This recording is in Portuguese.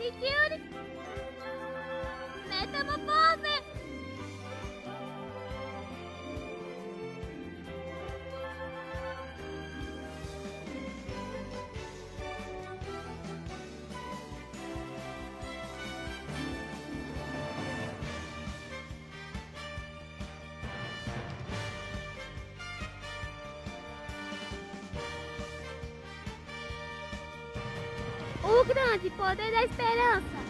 di chiudi! Metamorfose! O grande poder da esperança!